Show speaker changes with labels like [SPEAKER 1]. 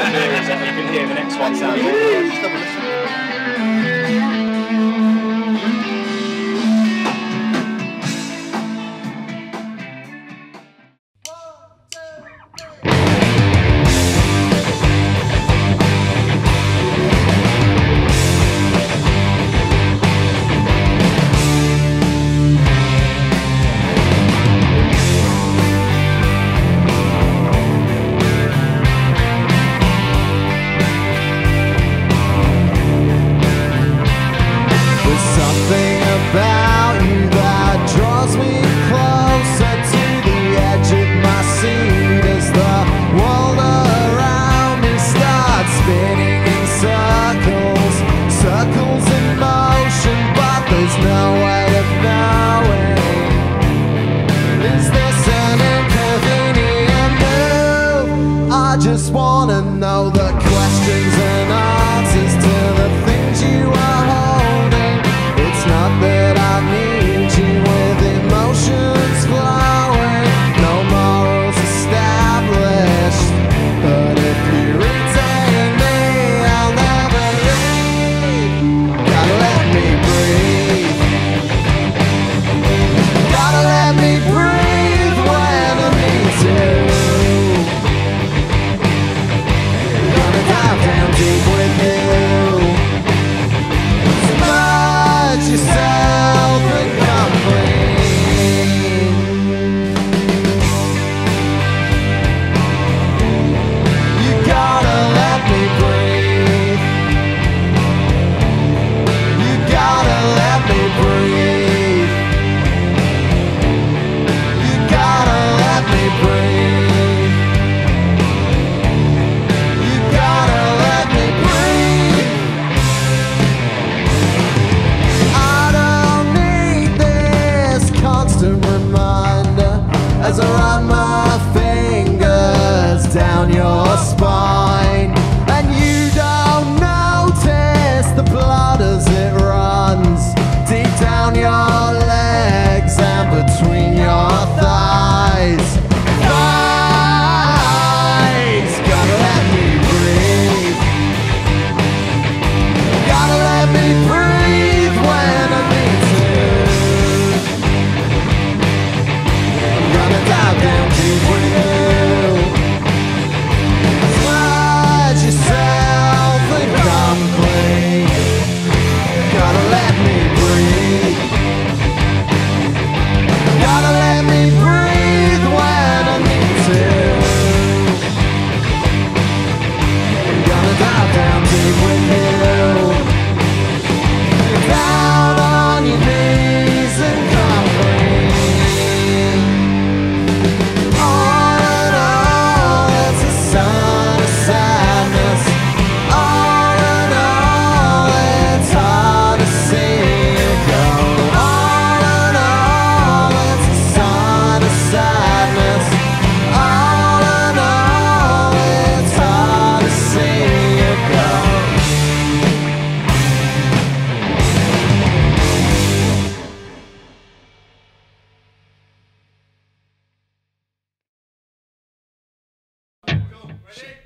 [SPEAKER 1] You can hear the next one. Sound.
[SPEAKER 2] now the questions. made shit.